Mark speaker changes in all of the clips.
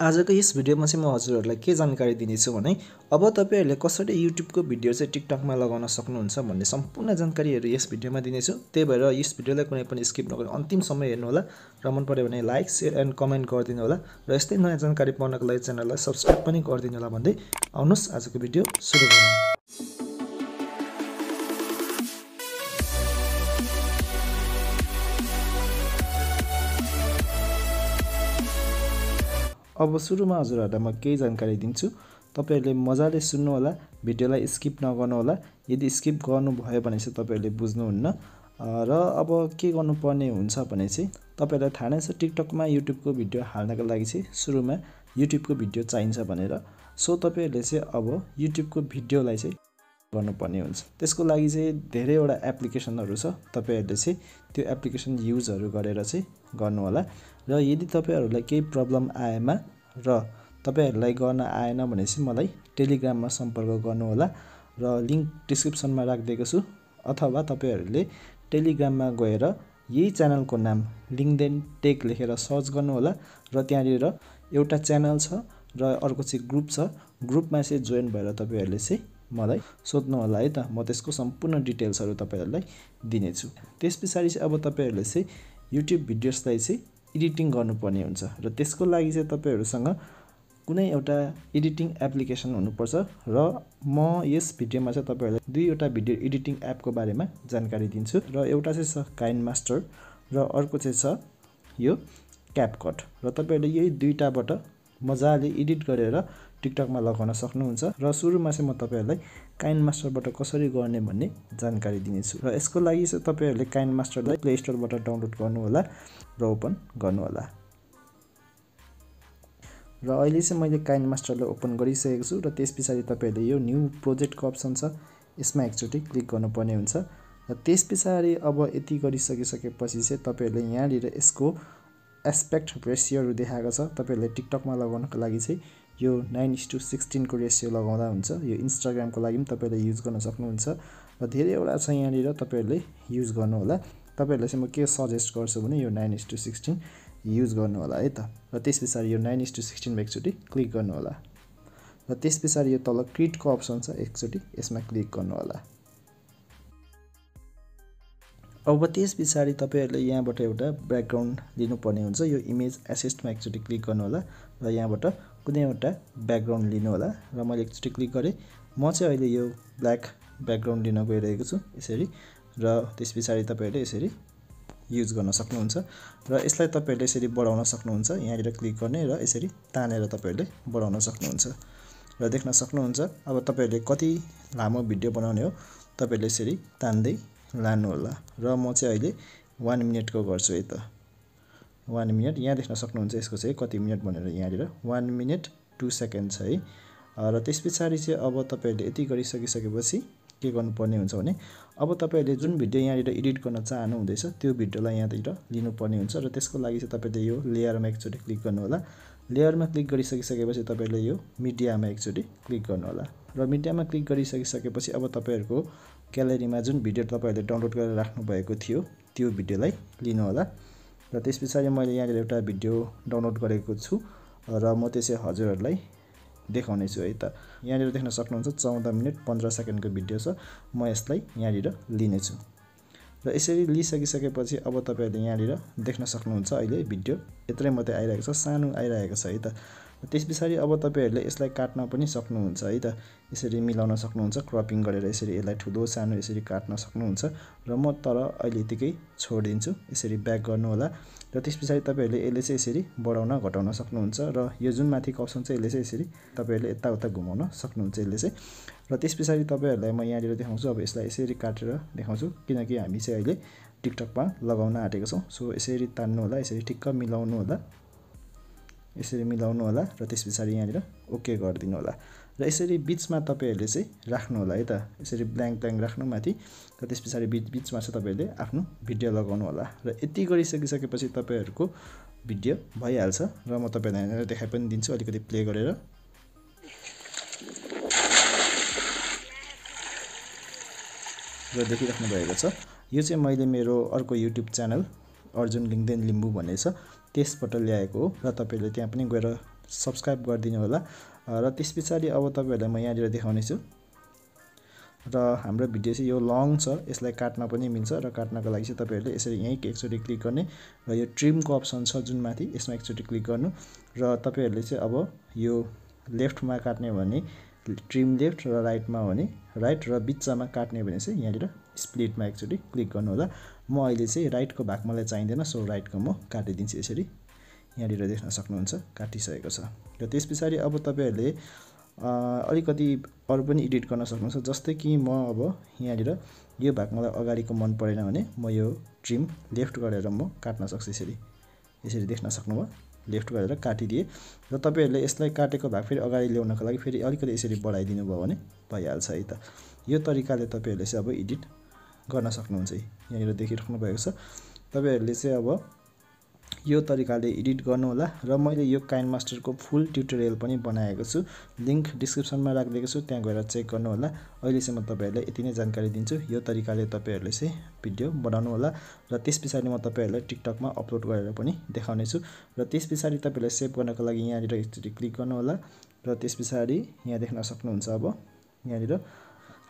Speaker 1: आजको यस भिडियोमा चाहिँ म हजुरहरूलाई के जानकारी दिनेछु भने अब तपाईँहरूले कसरी युट्युबको भिडियो चाहिँ टिकटकमा लगाउन सक्नुहुन्छ भन्ने सम्पूर्ण जानकारीहरू यस भिडियोमा दिनेछु। त्यही भएर यस भिडियोलाई कुनै पनि स्किप नगरी अन्तिमसम्म हेर्नुहोला र मन पऱ्यो भने लाइक सेयर एन्ड कमेन्ट गरिदिनु होला र यस्तै नयाँ जानकारी पाउनको लागि च्यानललाई सब्सक्राइब पनि गरिदिनु होला भन्दै आउनुहोस् आजको भिडियो सुरु गरौँ अब सुरुमा हजुरहरूलाई म केही जानकारी दिन्छु। तपाईँहरूले मजाले सुन्नु होला भिडियोलाई स्किप नगर्नु होला यदि स्किप गर्नुभयो भने चाहिँ तपाईँहरूले बुझ्नुहुन्न। र अब के गर्नुपर्ने हुन्छ भने चाहिँ तपाईँहरूलाई थाहा नै छ टिकटकमा युट्युबको भिडियो हाल्नको लागि चाहिँ सुरुमा युट्युबको भिडियो चाहिन्छ भनेर। सो तपाईँहरूले चाहिँ अब युट्युबको भिडियोलाई चाहिँ गर्नुपर्ने हुन्छ। त्यसको लागि चाहिँ धेरैवटा एप्लिकेसनहरू छ तपाईँहरूले चाहिँ त्यो एप्लिकेसन युजहरू गरेर चाहिँ गर्नुहोला। र यदि तपाईँहरूलाई केही प्रब्लम आएमा र तपाईँहरूलाई गर्न आएन भने चाहिँ मलाई टेलिग्राममा सम्पर्क गर्नुहोला। र लिङ्क डिस्क्रिप्सनमा राखिदिएको छु। अथवा तपाईँहरूले टेलिग्राममा गएर यही च्यानलको नाम लिङ्कदेन टेक लेखेर सर्च गर्नुहोला र त्यहाँनिर एउटा च्यानल छ र अर्को चाहिँ ग्रुप छ। ग्रुपमा चाहिँ जोइन भएर तपाईँहरूले चाहिँ मलाई सोध्नु होला है त म त्यसको सम्पूर्ण डिटेल्सहरू तपाईँहरूलाई दिनेछु। त्यस पछाडि चाहिँ अब तपाईँहरूले चाहिँ युट्युब भिडियोसलाई चाहिँ एडिटिङ गर्नुपर्ने हुन्छ र त्यसको लागि चाहिँ तपाईँहरूसँग कुनै एउटा एडिटिङ एप्लिकेसन हुनुपर्छ र म यस भिडियोमा चाहिँ तपाईँहरूलाई दुईवटा भिडियो एडिटिङ एपको बारेमा जानकारी दिन्छु र एउटा चाहिँ छ काइन मास्टर र अर्को चाहिँ छ यो क्यापकट र तपाईँहरूले यही दुईवटाबाट मजाले एडिट गरेर टिकटकमा लगाउन सक्नुहुन्छ। र सुरुमा चाहिँ म तपाईँहरूलाई काइन मास्टरबाट कसरी गर्ने भन्ने जानकारी दिनेछु। र यसको लागि चाहिँ तपाईँहरूले काइन मास्टरलाई प्ले स्टोरबाट डाउनलोड गर्नुहोला र ओपन गर्नुहोला। र अहिले चाहिँ मैले काइन मास्टरलाई ओपन गरिसकेको छु र त्यस पछाडि तपाईँहरूले यो न्यू प्रोजेक्टको अप्सन छ यसमा एकचोटि क्लिक गर्नुपर्ने हुन्छ। र त्यस पछाडि अब यति गरिसकिसकेपछि चाहिँ तपाईँहरूले यहाँनिर यसको एस्पेक्ट रेसियोहरू देखाएको छ। तपाईँहरूले टिकटकमा लगाउनको लागि चाहिँ यो नाइन इस टू सिक्सटिनको रेसियो लगाउँदा हुन्छ। यो इन्स्टाग्रामको लागि पनि तपाईँहरूले युज गर्न सक्नुहुन्छ। र धेरैवटा छ यहाँनिर तपाईँहरूले युज गर्नुहोला तपाईँहरूलाई चाहिँ म के सजेस्ट गर्छु भने यो nine is to sixteen use गर्नु होला है त। र त्यस पछाडि यो नाइन इस टू सिक्सटिनमा एकचोटि क्लिक गर्नु होला। र त्यस पछाडि यो तल क्रिटको अप्सन छ एकचोटि यसमा क्लिक गर्नु होला। अब त्यस पछाडि तपाईँहरूले यहाँबाट एउटा ब्याकग्राउन्ड लिनुपर्ने हुन्छ। यो इमेज एसिस्टमा एकचोटि क्लिक गर्नु होला र यहाँबाट कुनै एउटा ब्याकग्राउन्ड लिनु होला र मैले एकचोटि क्लिक गरेँ। म चाहिँ अहिले यो ब्ल्याक ब्याकग्राउन्ड लिन गइरहेको छु यसरी र त्यस पछाडि तपाईँहरूले यसरी युज गर्न सक्नुहुन्छ र यसलाई तपाईँहरूले यसरी बढाउन सक्नुहुन्छ। यहाँनिर क्लिक गर्ने र यसरी तानेर तपाईँहरूले बढाउन सक्नुहुन्छ र देख्न सक्नुहुन्छ। अब तपाईँहरूले कति लामो भिडियो बनाउने हो तपाईँहरूले यसरी तान्दै लानुहोला र म चाहिँ अहिले वान मिनटको गर्छु है त। वान मिनट यहाँ देख्न सक्नुहुन्छ यसको चाहिँ कति मिनट भनेर यहाँनिर। वान मिनट टु सेकेन्ड छ है र त्यस पछाडि चाहिँ अब तपाईँहरूले यति गरिसकिसकेपछि के गर्नुपर्ने हुन्छ भने अब तपाईँहरूले जुन भिडियो यहाँनिर एडिट गर्न चाहनुहुँदैछ त्यो भिडियोलाई यहाँनिर लिनुपर्ने हुन्छ। र त्यसको लागि चाहिँ तपाईँले यो लेयरमा एकचोटि क्लिक गर्नुहोला लेयरमा क्लिक गरिसकिसकेपछि तपाईँले यो मिडियामा एकचोटि क्लिक गर्नुहोला र मिडियामा क्लिक गरिसकिसकेपछि अब तपाईँहरूको ग्यालेरीमा जुन भिडियो तपाईँहरूले डाउनलोड गरेर राख्नुभएको थियो त्यो भिडियोलाई लिनुहोला र त्यस पछाडि मैले यहाँनिर एउटा भिडियो डाउनलोड गरेको छु र म त्यसै हजुरहरूलाई देखाउने छु है त। यहाँनिर देख्न सक्नुहुन्छ चौध मिनट पन्ध्र सेकेन्डको भिडियो छ। म यसलाई यहाँनिर लिनेछु। र यसरी लिइसकिसकेपछि अब तपाईँहरूले यहाँनिर देख्न सक्नुहुन्छ अहिले भिडियो यत्रै मात्रै आइरहेको छ सानो आइरहेको छ है त। त्यस पछाडि अब तपाईँहरूले यसलाई काट्न पनि सक्नुहुन्छ है त? यसरी मिलाउन सक्नुहुन्छ क्रपिङ गरेर यसरी यसलाई ठुलो सानो यसरी काट्न सक्नुहुन्छ र म तर अहिले यतिकै छोडिदिन्छु यसरी ब्याक गर्नुहोला र त्यस पछाडि तपाईँहरूले यसले चाहिँ यसरी बढाउन घटाउन सक्नुहुन्छ र यो जुन माथिको अप्सन छ यसले चाहिँ यसरी तपाईँहरूले यताउता घुमाउन सक्नुहुन्छ यसले चाहिँ र त्यस पछाडि तपाईँहरूलाई म यहाँनिर देखाउँछु अब यसलाई यसरी काटेर देखाउँछु किनकि हामी चाहिँ अहिले टिकटकमा लगाउन आँटेको छौँ सो यसरी तान्नु होला यसरी ठिक्क मिलाउनु होला। यसरी मिलाउनु होला र त्यस पछाडि यहाँनिर ओके गरिदिनु होला। र यसरी बिचमा तपाईँहरूले चाहिँ राख्नु होला है त? यसरी ब्ल्याङ्क ब्ल्याङ्क राख्नु माथि र त्यस पछाडि बिच बिचमा चाहिँ तपाईँहरूले आफ्नो भिडियो लगाउनु होला। र यति गरिसकिसकेपछि तपाईँहरूको भिडियो भइहाल्छ र म तपाईँहरूलाई यहाँनिर देखाइ पनि दिन्छु अलिकति प्ले गरेर। र देखिराख्नु भएको छ यो चाहिँ मैले मेरो अर्को युट्युब च्यानल अर्जुन लिङ्देन लिम्बू भन्ने छ। त्यसबाट ल्याएको हो र तपाईँहरूले त्यहाँ पनि गएर सब्सक्राइब गरिदिनु होला। र त्यस पछाडि अब तपाईँहरूलाई म यहाँनिर देखाउनेछु। र हाम्रो भिडियो चाहिँ यो लङ छ यसलाई काट्न पनि मिल्छ र काट्नको लागि चाहिँ तपाईँहरूले यसरी यहीँ एकचोटि क्लिक गर्ने र यो ट्रिमको अप्सन छ जुन माथि यसमा एकचोटि क्लिक गर्नु र तपाईँहरूले चाहिँ अब यो लेफ्टमा काट्ने भने ट्रिम लेफ्ट र राइटमा भने राइट र बिचमा काट्ने भने चाहिँ यहाँनिर स्प्लिटमा एकचोटि क्लिक गर्नु होला। म अहिले चाहिँ राइटको भाग मलाई चाहिँदैन सो राइटको म काटिदिन्छु यसरी। यहाँनिर देख्न सक्नुहुन्छ काटिसकेको छ। र त्यस पछाडि अब तपाईँहरूले अलिकति अरू पनि एडिट गर्न सक्नुहुन्छ जस्तै कि म अब यहाँनिर यो भाग मलाई अगाडिको मन परेन भने म यो ट्रिम लेफ्ट गरेर म काट्न सक्छु यसरी। यसरी देख्न सक्नुभयो। लेफ्ट गरेर काटिदिएँ। र तपाईँहरूले यसलाई काटेको भाग फेरि अगाडि ल्याउनको लागि फेरि अलिकति यसरी बढाइदिनु भयो भने भइहाल्छ है त। यो तरिकाले तपाईँहरूले चाहिँ अब एडिट गर्न सक्नुहुन्छ यहाँनिर देखिराख्नु भएको छ। तपाईँहरूले चाहिँ अब यो तरिकाले एडिट गर्नुहोला र मैले यो काइन मास्टरको फुल ट्युटोरियल पनि बनाएको छु। लिङ्क डिस्क्रिप्सनमा राखिदिएको छु त्यहाँ गएर चेक गर्नुहोला। अहिले चाहिँ म तपाईँहरूलाई यति नै जानकारी दिन्छु। यो तरिकाले तपाईँहरूले चाहिँ भिडियो बनाउनु होला र त्यस पछाडि म तपाईँहरूलाई टिकटकमा अपलोड गरेर पनि देखाउनेछु। र त्यस पछाडि तपाईँहरूले सेभ गर्नको लागि यहाँनिर एकचोटि क्लिक गर्नुहोला र त्यस पछाडि यहाँ देख्न सक्नुहुन्छ अब यहाँनिर।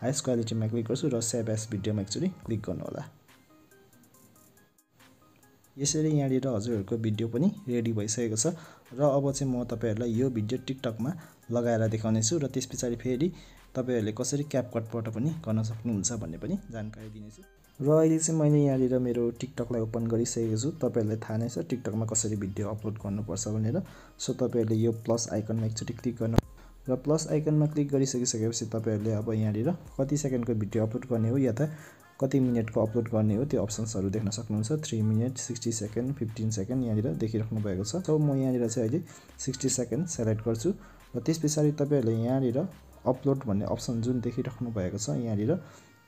Speaker 1: हाइस्ट क्वालिटीमा क्लिक गर्छु र सेभ एस भिडियोमा एकचोटि क्लिक गर्नुहोला। यसरी यहाँनिर हजुरहरूको भिडियो पनि रेडी भइसकेको छ र अब चाहिँ म तपाईँहरूलाई यो भिडियो टिकटकमा लगाएर देखाउनेछु र त्यस पछाडि फेरि तपाईँहरूले कसरी क्यापकटबाट पनि गर्न सक्नुहुन्छ भन्ने पनि जानकारी दिनेछु। र अहिले चाहिँ मैले यहाँनिर मेरो टिकटकलाई ओपन गरिसकेको छु। तपाईँहरूलाई थाहा नै छ टिकटकमा कसरी भिडियो अपलोड गर्नुपर्छ भनेर। सो तपाईँहरूले यो प्लस आइकनमा एकचोटि क्लिक गर्नु र प्लस आइकनमा क्लिक गरिसकिसकेपछि तपाईँहरूले अब यहाँनिर कति सेकेन्डको भिडियो अपलोड गर्ने हो या त कति मिनटको अपलोड गर्ने हो त्यो अप्सन्सहरू देख्न सक्नुहुन्छ। Three minute sixty second fifteen second यहाँनिर देखिराख्नु भएको छ। सो म यहाँनिर चाहिँ अहिले सिक्सटी सेकेन्ड सेलेक्ट गर्छु र त्यस पछाडि तपाईँहरूले यहाँनिर अपलोड भन्ने अप्सन जुन देखिराख्नु भएको छ यहाँनिर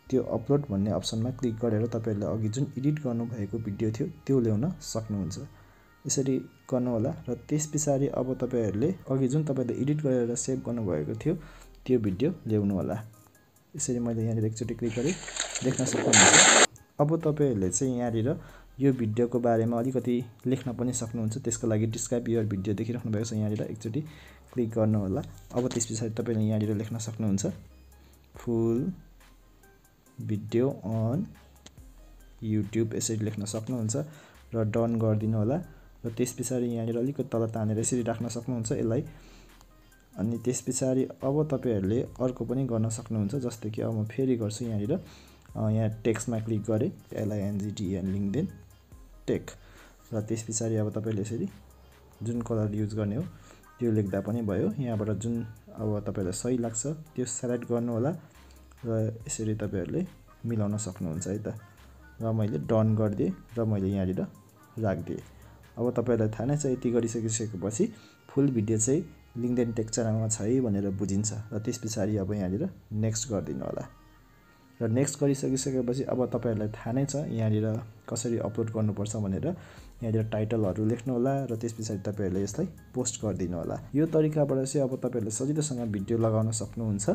Speaker 1: त्यो अपलोड भन्ने अप्सनमा क्लिक गरेर तपाईँहरूले अघि जुन एडिट गर्नुभएको भिडियो थियो त्यो ल्याउन सक्नुहुन्छ। यसरी गर्नुहोला र त्यस पछाडि अब तपाईँहरूले अघि जुन तपाईँले एडिट गरेर सेभ गर्नुभएको थियो त्यो भिडियो ल्याउनु होला यसरी मैले यहाँनिर एकचोटि क्लिक गरेँ देख्न सक्नुहुन्छ। अब तपाईँहरूले चाहिँ यहाँनिर यो भिडियोको बारेमा अलिकति लेख्न पनि सक्नुहुन्छ। त्यसको लागि डिस्क्राइब यर भिडियो देखिराख्नु भएको छ यहाँनिर। एकचोटि क्लिक गर्नुहोला। अब त्यस पछाडि तपाईँले यहाँनिर लेख्न सक्नुहुन्छ। फुल भिडियो अन युट्युब यसरी लेख्न सक्नुहुन्छ र डन गरिदिनु होला र त्यस पछाडि यहाँनिर अलिकति तल तानेर यसरी राख्न सक्नुहुन्छ यसलाई। अनि त्यस पछाडि अब तपाईँहरूले अर्को पनि गर्न सक्नुहुन्छ जस्तै कि अब म फेरि गर्छु यहाँनिर। यहाँ टेक्स्टमा क्लिक गरेँ एलआइएनजिटिएन लिङ्कदेन टेक र त्यस पछाडि अब तपाईँले यसरी जुन कलर युज गर्ने हो त्यो लेख्दा पनि भयो। यहाँबाट जुन अब तपाईँलाई सही लाग्छ त्यो सेलेक्ट गर्नु होला र यसरी तपाईँहरूले मिलाउन सक्नुहुन्छ है त। र मैले डन गरिदिएँ र मैले यहाँनिर राखिदिएँ। अब तपाईँहरूलाई थाहा नै छ यति गरिसकिसकेपछि फुल भिडियो चाहिँ लिङ्कडेन टेक च्यानलमा छ है भनेर बुझिन्छ र त्यस पछाडि अब यहाँनिर नेक्स्ट गरिदिनु होला। र नेक्स्ट गरिसकिसकेपछि अब तपाईँहरूलाई थाहा नै छ यहाँनिर कसरी अपलोड गर्नुपर्छ भनेर यहाँनिर टाइटलहरू लेख्नु होला र त्यस पछाडि तपाईँहरूले यसलाई पोस्ट गरिदिनु होला। यो तरिकाबाट चाहिँ अब तपाईँहरूले सजिलोसँग भिडियो लगाउन सक्नुहुन्छ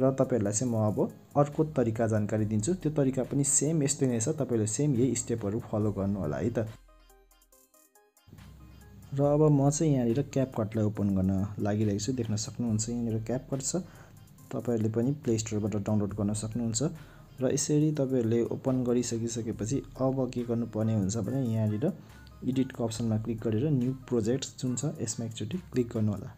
Speaker 1: र तपाईँहरूलाई चाहिँ म अब अर्को तरिका जानकारी दिन्छु। त्यो तरिका पनि सेम यस्तै नै छ तपाईँले सेम यही स्टेपहरू फलो गर्नु होला है त। र अब म चाहिँ यहाँनिर क्यापकटलाई ओपन गर्न लागिरहेको छु। देख्न सक्नुहुन्छ यहाँनिर क्यापकट छ। तपाईँहरूले पनि प्ले स्टोरबाट डाउनलोड गर्न सक्नुहुन्छ। र यसरी तपाईँहरूले ओपन गरिसकिसकेपछि अब के गर्नुपर्ने हुन्छ भने यहाँनिर एडिटको अप्सनमा क्लिक गरेर न्यू प्रोजेक्ट जुन छ यसमा एकचोटि क्लिक गर्नु होला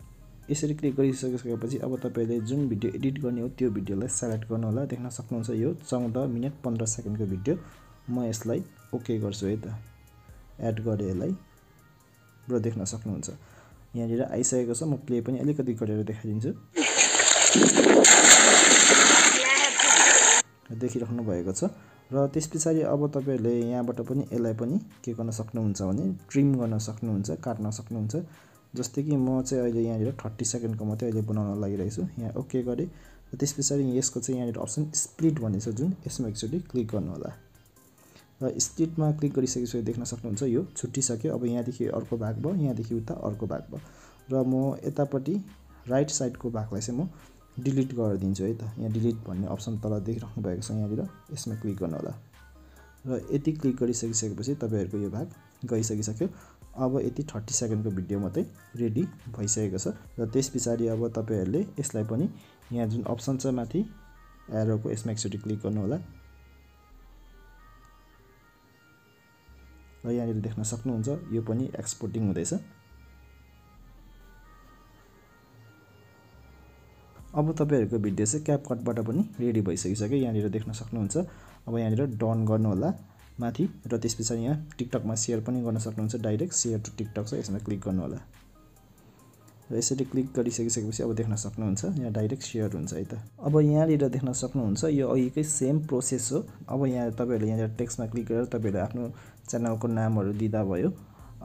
Speaker 1: यसरी क्लिक गरिसकिसकेपछि अब तपाईँले जुन भिडियो एडिट गर्ने हो त्यो भिडियोलाई सेलेक्ट गर्नु होला देख्न सक्नुहुन्छ यो चौध मिनट पन्ध्र सेकेन्डको भिडियो। म यसलाई ओके गर्छु है त। एड गरेँ यसलाई। र देख्न सक्नुहुन्छ। यहाँनिर आइसकेको छ। म प्ले पनि अलिकति गरेर देखाइदिन्छु। देखिराख्नु भएको छ। र त्यस पछाडि अब तपाईँहरूले यहाँबाट पनि यसलाई पनि के गर्न सक्नुहुन्छ भने ट्रिम गर्न सक्नुहुन्छ काट्न सक्नुहुन्छ। जस्तै कि म चाहिँ अहिले यहाँनिर थर्टी सेकेन्डको मात्रै अहिले बनाउन लागिरहेको छु यहाँ ओके गरेँ। र त्यस पछाडि यसको चाहिँ यहाँनिर अप्सन स्प्लिट भन्ने छ जुन। यसमा एकचोटि क्लिक गर्नु होला। र स्प्लिटमा क्लिक गरिसकेपछि देख्न सक्नुहुन्छ यो छुट्टिसक्यो। अब यहाँदेखि अर्को भाग भयो यहाँदेखि उता अर्को भाग भयो। र म यतापट्टि राइट साइडको भागलाई चाहिँ म डिलिट गरिदिन्छु है त। यहाँ डिलिट भन्ने अप्सन तल देखिराख्नु भएको छ यहाँनिर यसमा क्लिक गर्नु होला र यति क्लिक गरिसकिसकेपछि तपाईँहरूको यो भाग गइसकिसक्यो। अब यति थर्टी सेकेन्डको भिडियो मात्रै रेडी भइसकेको छ। र त्यस पछाडि अब तपाईँहरूले यसलाई पनि यहाँ जुन अप्सन छ माथि एरोको यसमा एकचोटि क्लिक गर्नु र यहाँनिर देख्न सक्नुहुन्छ यो पनि एक्सपोर्टिङ हुँदैछ। अब तपाईँहरूको भिडियो चाहिँ क्यापकटबाट पनि रेडी भइसकिसक्यो यहाँनिर देख्न सक्नुहुन्छ। अब यहाँनिर डन गर्नु होला माथि र त्यस पछाडि यहाँ टिकटकमा सेयर पनि गर्न सक्नुहुन्छ डाइरेक्ट सेयर टु टिकटक छ यसमा क्लिक गर्नु होला र यसरी क्लिक गरिसकिसकेपछि अब देख्न सक्नुहुन्छ यहाँ डाइरेक्ट सेयर हुन्छ है त। अब यहाँनिर देख्न सक्नुहुन्छ यो अघिकै सेम प्रोसेस हो। अब यहाँ तपाईँहरूले यहाँनिर टेक्स्टमा क्लिक गरेर तपाईँहरूले आफ्नो च्यानलको नामहरू दिँदा भयो।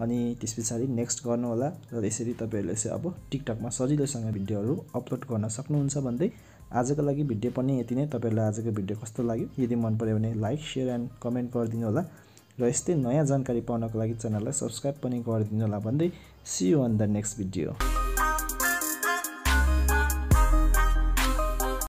Speaker 1: अनि त्यस पछाडि नेक्स्ट गर्नु होला र यसरी तपाईँहरूले चाहिँ अब टिकटकमा सजिलोसँग भिडियोहरू अपलोड गर्न सक्नुहुन्छ भन्दै आजको लागि भिडियो पनि यति नै। तपाईँहरूलाई आजको भिडियो कस्तो लाग्यो? यदि मन पऱ्यो भने लाइक सेयर एन्ड कमेन्ट गरिदिनु होला। र यस्तै नयाँ जानकारी पाउनको लागि च्यानललाई सब्सक्राइब पनि गरिदिनु होला भन्दै see you on the next video